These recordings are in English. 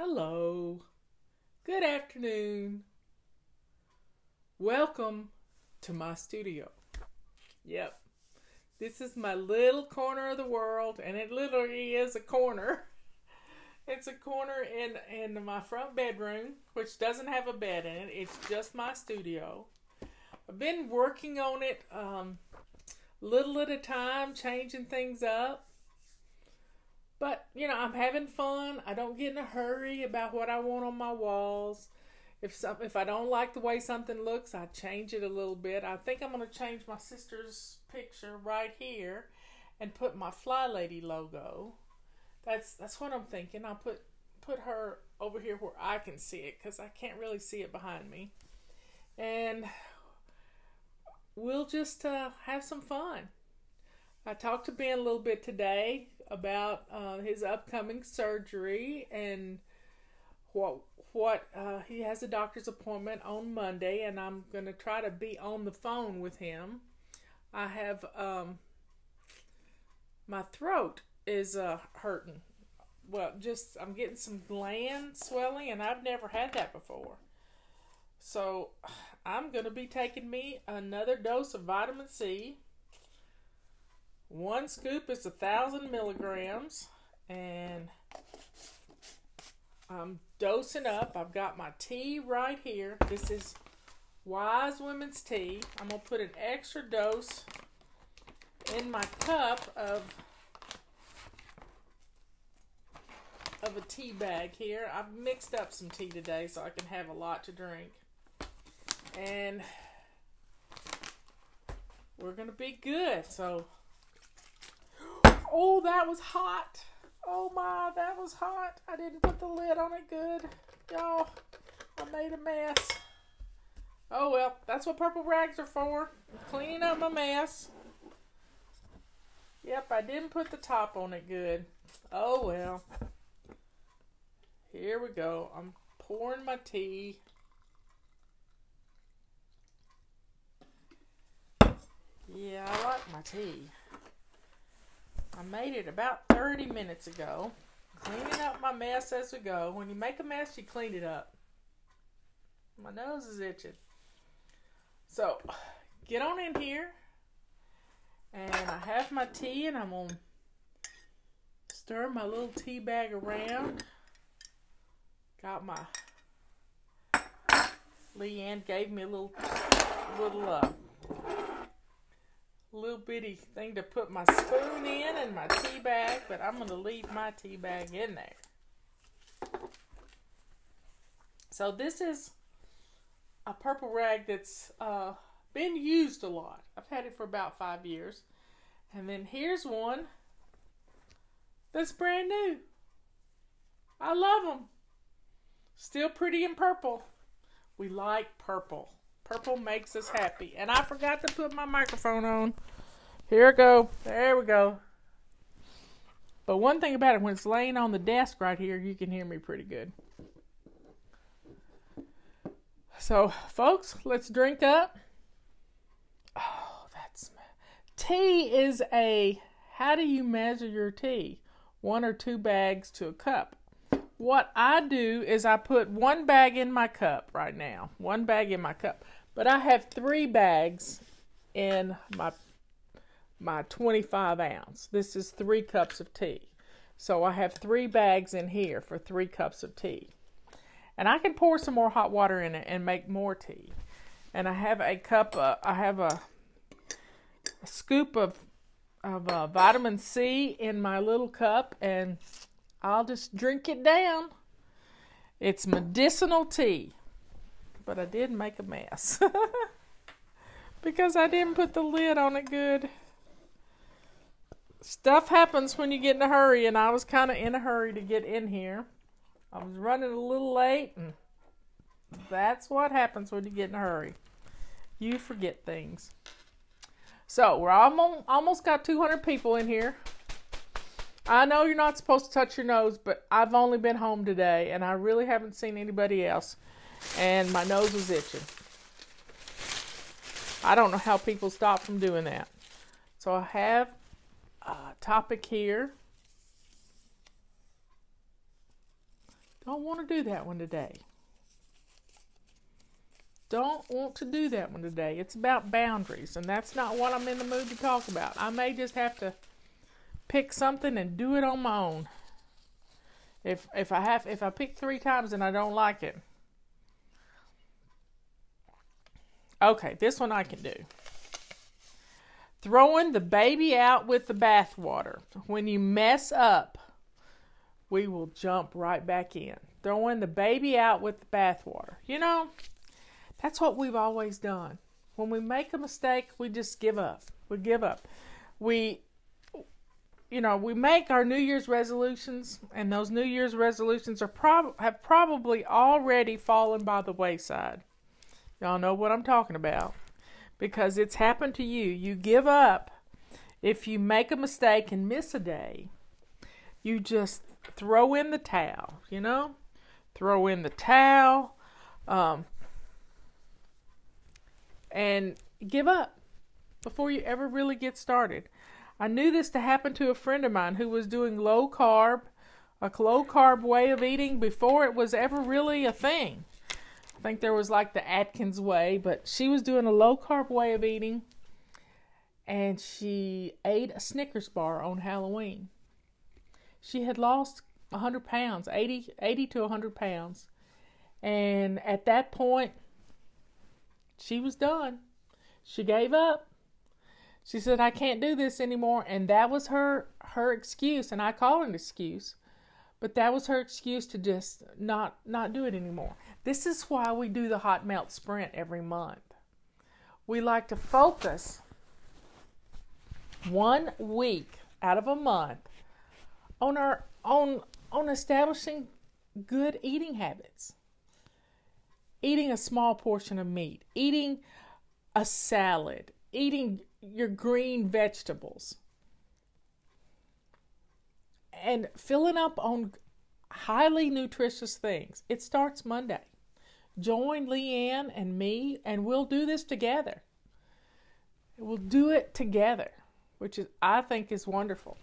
Hello. Good afternoon. Welcome to my studio. Yep. This is my little corner of the world, and it literally is a corner. It's a corner in in my front bedroom, which doesn't have a bed in it. It's just my studio. I've been working on it um, little at a time, changing things up. But, you know, I'm having fun. I don't get in a hurry about what I want on my walls. If some, if I don't like the way something looks, I change it a little bit. I think I'm going to change my sister's picture right here and put my Fly Lady logo. That's that's what I'm thinking. I'll put put her over here where I can see it cuz I can't really see it behind me. And we'll just uh, have some fun. I talked to Ben a little bit today about uh, his upcoming surgery and what what uh, he has a doctor's appointment on Monday, and I'm to try to be on the phone with him. I have um, my throat is uh, hurting. Well, just I'm getting some gland swelling, and I've never had that before. So I'm to be taking me another dose of vitamin C one scoop is a thousand milligrams, and I'm dosing up. I've got my tea right here. This is Wise Women's Tea. I'm gonna put an extra dose in my cup of of a tea bag here. I've mixed up some tea today so I can have a lot to drink. And we're gonna be good. So Oh, that was hot. Oh my, that was hot. I didn't put the lid on it good. Y'all, I made a mess. Oh well, that's what purple rags are for. Cleaning up my mess. Yep, I didn't put the top on it good. Oh well. Here we go. I'm pouring my tea. Yeah, I like my tea. I made it about 30 minutes ago. Cleaning up my mess as we go. When you make a mess, you clean it up. My nose is itching. So, get on in here. And I have my tea, and I'm going to stir my little tea bag around. Got my. Leanne gave me a little, little uh, little bitty thing to put my spoon in and my tea bag, but I'm going to leave my tea bag in there. So this is a purple rag that's uh, been used a lot. I've had it for about five years. And then here's one that's brand new. I love them. Still pretty in purple. We like purple. Purple makes us happy. And I forgot to put my microphone on. Here we go. There we go. But one thing about it, when it's laying on the desk right here, you can hear me pretty good. So, folks, let's drink up. Oh, that's tea is a how do you measure your tea? One or two bags to a cup. What I do is I put one bag in my cup right now. One bag in my cup. But I have three bags in my my 25 ounce. This is three cups of tea. So I have three bags in here for three cups of tea. And I can pour some more hot water in it and make more tea. And I have a cup, uh, I have a, a, scoop of, of uh, vitamin C in my little cup and I'll just drink it down. It's medicinal tea but I did make a mess. because I didn't put the lid on it good. Stuff happens when you get in a hurry, and I was kind of in a hurry to get in here. I was running a little late, and that's what happens when you get in a hurry. You forget things. So, we're almost, almost got 200 people in here. I know you're not supposed to touch your nose, but I've only been home today, and I really haven't seen anybody else and my nose was itching. I don't know how people stop from doing that. So I have a topic here. Don't want to do that one today. Don't want to do that one today. It's about boundaries, and that's not what I'm in the mood to talk about. I may just have to pick something and do it on my own. If if I have if I pick three times and I don't like it. Okay, this one I can do. Throwing the baby out with the bathwater. When you mess up, we will jump right back in. Throwing the baby out with the bathwater. You know, that's what we've always done. When we make a mistake, we just give up. We give up. We you know, we make our New Year's resolutions, and those New Year's resolutions are prob- have probably already fallen by the wayside. Y'all know what I'm talking about because it's happened to you. You give up if you make a mistake and miss a day. You just throw in the towel, you know, throw in the towel, um, and give up before you ever really get started. I knew this to happen to a friend of mine who was doing low carb, a low carb way of eating before it was ever really a thing. I think there was like the Atkins way, but she was doing a low carb way of eating and she ate a Snickers bar on Halloween. She had lost 100 pounds, 80, 80 to 100 pounds. And at that point, she was done. She gave up. She said, I can't do this anymore. And that was her, her excuse. And I call it an excuse. But that was her excuse to just not, not do it anymore. This is why we do the hot mess sprint every month. We like to focus one week out of a month on our on on establishing good eating habits. Eating a small portion of meat, eating a salad, eating your green vegetables, and filling up on highly nutritious things. It starts Monday. Join Leanne and me, and we'll do this together. We'll do it together, which is I think is wonderful.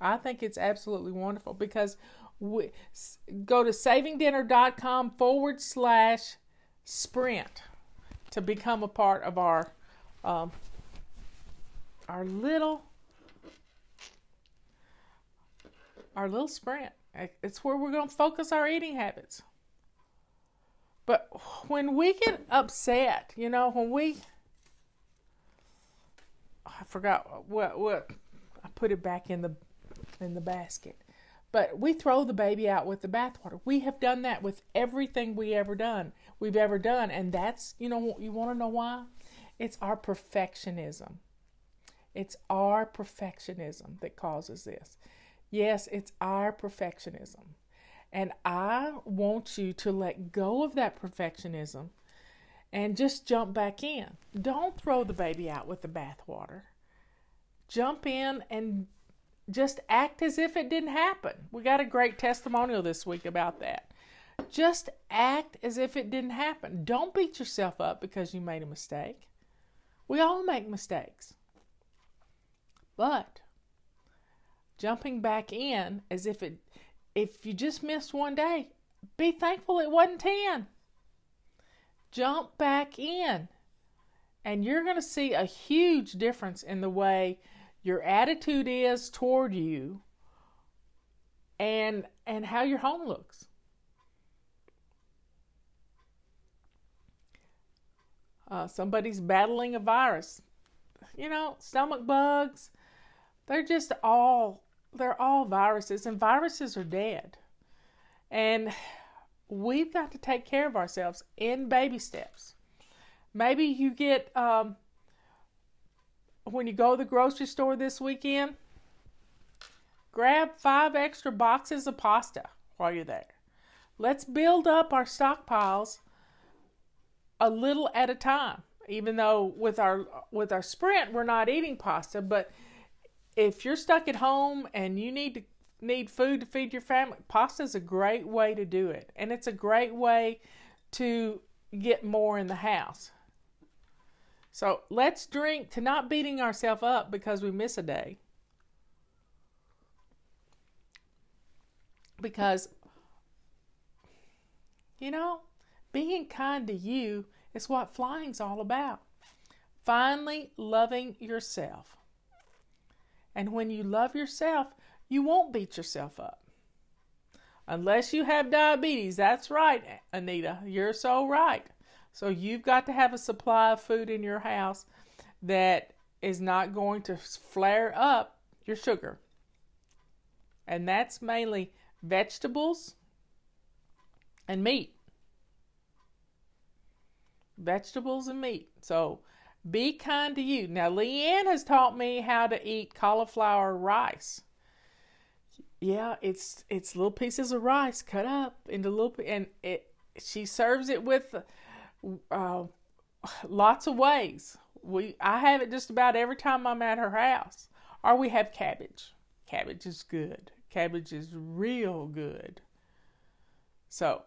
I think it's absolutely wonderful because we go to savingdinner.com forward slash sprint to become a part of our um, our little our little sprint. It's where we're going to focus our eating habits. But when we get upset, you know, when we oh, I forgot what what I put it back in the in the basket. But we throw the baby out with the bathwater. We have done that with everything we ever done. We've ever done and that's, you know, you want to know why? It's our perfectionism. It's our perfectionism that causes this. Yes, it's our perfectionism. And I want you to let go of that perfectionism and just jump back in. Don't throw the baby out with the bathwater. Jump in and just act as if it didn't happen. We got a great testimonial this week about that. Just act as if it didn't happen. Don't beat yourself up because you made a mistake. We all make mistakes. But jumping back in as if it if you just missed one day, be thankful it wasn't 10. Jump back in. And you're going to see a huge difference in the way your attitude is toward you and and how your home looks. Uh, somebody's battling a virus. You know, stomach bugs, they're just all they're all viruses and viruses are dead. And we've got to take care of ourselves in baby steps. Maybe you get um, when you go to the grocery store this weekend, grab five extra boxes of pasta while you're there. Let's build up our stockpiles a little at a time. Even though with our with our sprint we're not eating pasta, but if you're stuck at home and you need to need food to feed your family, pasta is a great way to do it. And it's a great way to get more in the house. So let's drink to not beating ourselves up because we miss a day. Because You know, being kind to you is what flying's all about. Finally loving yourself. And when you love yourself, you won't beat yourself up. Unless you have diabetes. That's right, Anita. You're so right. So you've got to have a supply of food in your house that is not going to flare up your sugar. And that's mainly vegetables and meat. Vegetables and meat. So be kind to you. Now, Leanne has taught me how to eat cauliflower rice. Yeah, it's it's little pieces of rice cut up into little and it she serves it with uh, lots of ways. We I have it just about every time I'm at her house. Or we have cabbage. Cabbage is good. Cabbage is real good. So,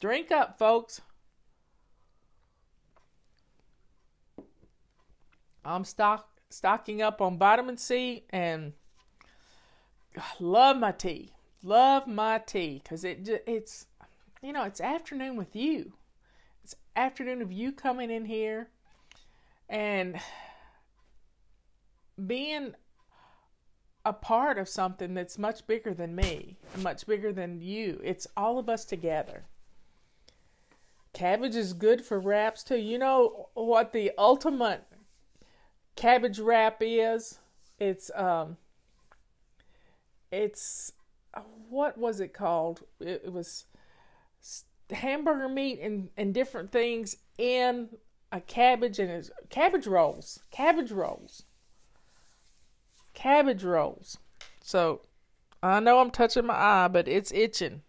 drink up, folks. I'm stock stocking up on vitamin C and love my tea. Love my tea because it it's you know it's afternoon with you. It's afternoon of you coming in here and being a part of something that's much bigger than me much bigger than you. It's all of us together. Cabbage is good for wraps too. You know what the ultimate cabbage wrap is? It's um it's what was it called? It, it was hamburger meat and, and different things in a cabbage and it's cabbage rolls. Cabbage rolls. Cabbage rolls. So I know I'm touching my eye, but it's itching.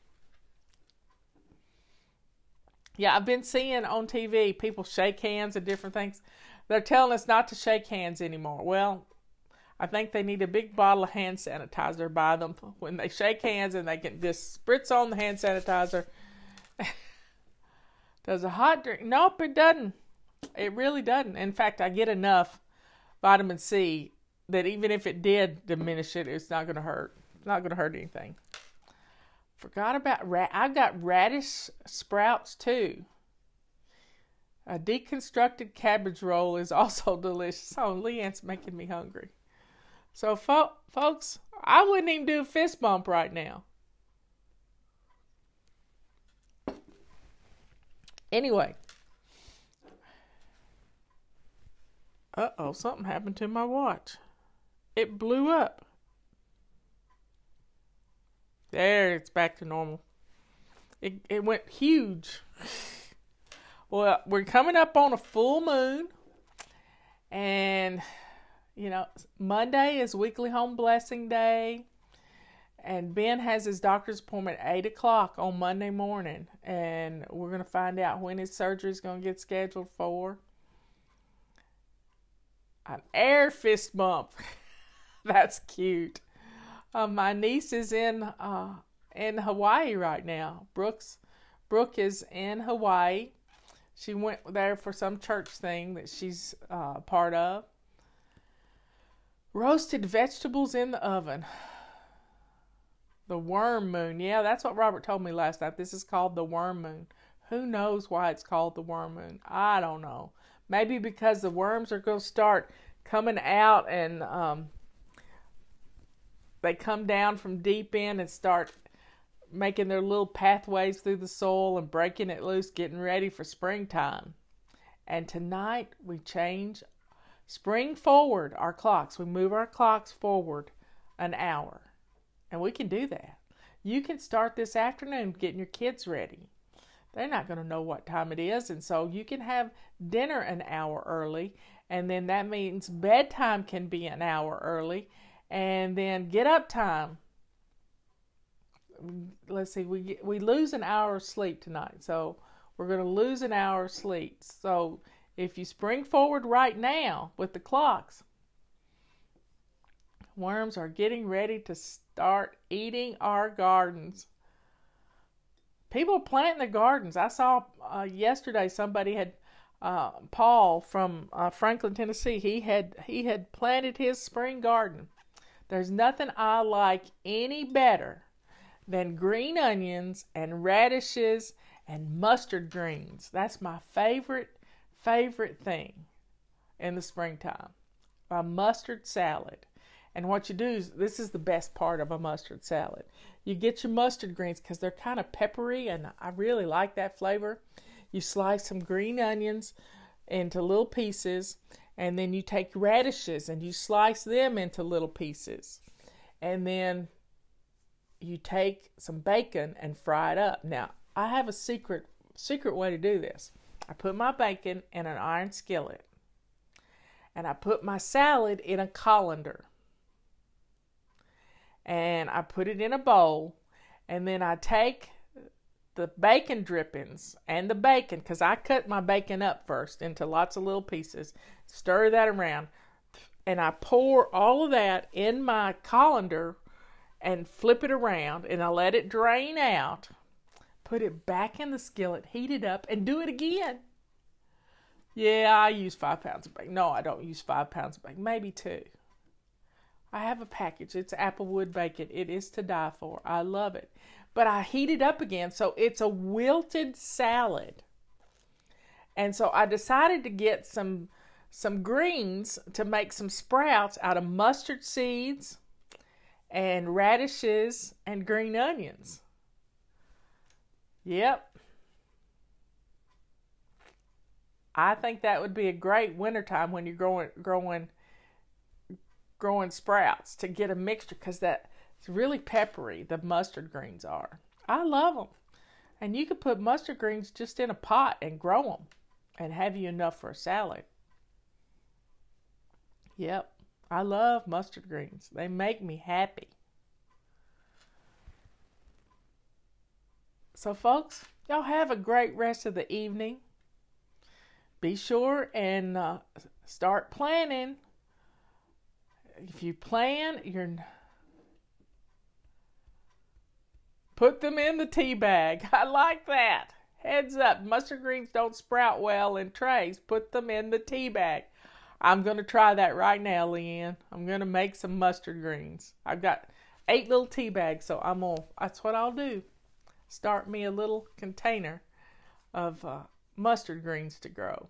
Yeah, I've been seeing on TV people shake hands and different things. They're telling us not to shake hands anymore. Well, I think they need a big bottle of hand sanitizer by them when they shake hands and they can just spritz on the hand sanitizer. Does a hot drink? Nope, it doesn't. It really doesn't. In fact, I get enough vitamin C that even if it did diminish it, it's not going to hurt. It's not going to hurt anything. Forgot about rat. I've got radish sprouts too. A deconstructed cabbage roll is also delicious. Oh, Leanne's making me hungry. So, fo- folks, I wouldn't even do a fist bump right now. Anyway. Uh oh, something happened to my watch. It blew up. There, it's back to normal. It, it went huge. Well, we're coming up on a full moon. And you know, Monday is weekly home blessing day. And Ben has his doctor's appointment at 8 o'clock on Monday morning. And we're going to find out when his surgery is going to get scheduled for. An air fist bump. That's cute. Uh, my niece is in uh, in Hawaii right now. Brooks Brooke is in Hawaii. She went there for some church thing that she's uh, part of. Roasted vegetables in the oven. The worm moon. Yeah, that's what Robert told me last night. This is called the worm moon. Who knows why it's called the worm moon? I don't know. Maybe because the worms are going to start coming out and um, they come down from deep in and start making their little pathways through the soil and breaking it loose, getting ready for springtime. And tonight we change Spring forward our clocks. We move our clocks forward an hour. And we can do that. You can start this afternoon getting your kids ready. They're not going to know what time it is. And so you can have dinner an hour early. And then that means bedtime can be an hour early. And then get up time. Let's see, we, get, we lose an hour of sleep tonight. So we're going to lose an hour of sleep. So if you spring forward right now with the clocks, worms are getting ready to start eating our gardens. People planting their gardens. I saw uh, yesterday somebody had uh, Paul from uh, Franklin, Tennessee. He had he had planted his spring garden. There's nothing I like any better than green onions and radishes and mustard greens. That's my favorite, favorite thing in the springtime. A mustard salad. And what you do is this is the best part of a mustard salad. You get your mustard greens because they're kind of peppery and I really like that flavor. You slice some green onions into little pieces and then you take radishes and you slice them into little pieces. And then you take some bacon and fry it up. Now, I have a secret secret way to do this. I put my bacon in an iron skillet. And I put my salad in a colander. And I put it in a bowl. And then I take the bacon drippings and the bacon because I cut my bacon up first into lots of little pieces, stir that around, and I pour all of that in my colander and flip it around and I let it drain out, put it back in the skillet, heat it up, and do it again. Yeah, I use five pounds of bacon. No, I don't use five pounds of bacon, maybe two. I have a package. It's applewood bacon. It is to die for. I love it but I heat it up again. So it's a wilted salad. And so I decided to get some some greens to make some sprouts out of mustard seeds and radishes and green onions. Yep. I think that would be a great wintertime when you're growing growing growing sprouts to get a mixture because that it's really peppery, the mustard greens are. I love them. And you could put mustard greens just in a pot and grow them and have you enough for a salad. Yep, I love mustard greens. They make me happy. So, folks, y'all have a great rest of the evening. Be sure and uh, start planning. If you plan, you're Put them in the tea bag. I like that. Heads up, mustard greens don't sprout well in trays. Put them in the tea bag. I'm going to try that right now, Leanne. I'm going to make some mustard greens. I've got eight little tea bags, so I'm to, that's what I'll do. Start me a little container of uh, mustard greens to grow.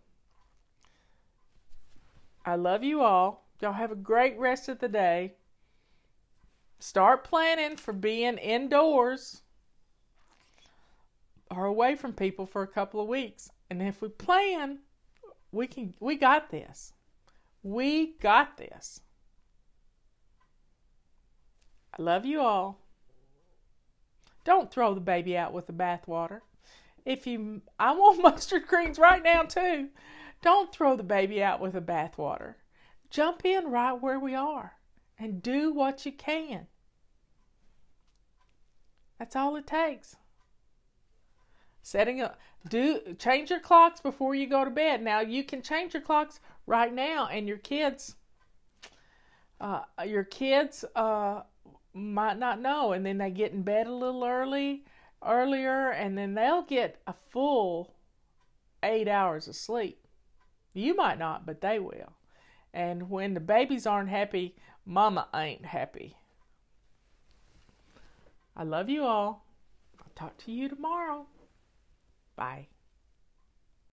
I love you all. Y'all have a great rest of the day start planning for being indoors or away from people for a couple of weeks. And if we plan, we can we got this. We got this. I love you all. Don't throw the baby out with the bathwater. If you I want mustard greens right now too. Don't throw the baby out with the bathwater. Jump in right where we are and do what you can. That's all it takes. Setting up do change your clocks before you go to bed. Now you can change your clocks right now and your kids uh, your kids uh, might not know and then they get in bed a little early earlier and then they'll get a full 8 hours of sleep. You might not, but they will. And when the babies aren't happy, mama ain't happy. I love you all. I'll talk to you tomorrow. Bye.